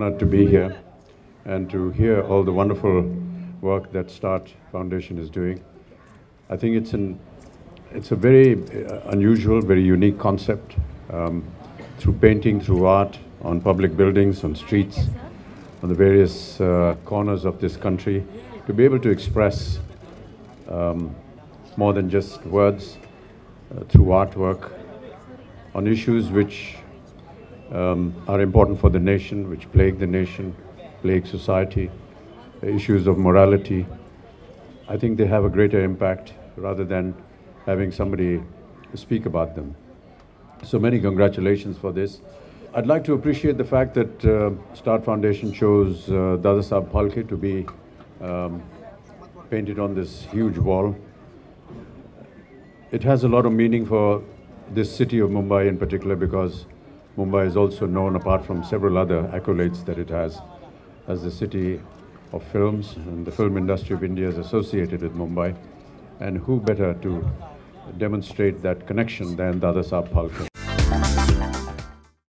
honored to be here and to hear all the wonderful work that Start Foundation is doing. I think it's an it's a very uh, unusual, very unique concept. Um, through painting, through art, on public buildings, on streets, on the various uh, corners of this country, to be able to express um, more than just words uh, through artwork on issues which um, are important for the nation, which plague the nation, plague society, issues of morality. I think they have a greater impact rather than having somebody speak about them. So many congratulations for this. I'd like to appreciate the fact that uh, Start Foundation chose uh, Dadasaheb Phalke to be um, painted on this huge wall. It has a lot of meaning for this city of Mumbai in particular because Mumbai is also known, apart from several other accolades that it has, as the city of films, and the film industry of India is associated with Mumbai. And who better to demonstrate that connection than Dadasaheb Phalke?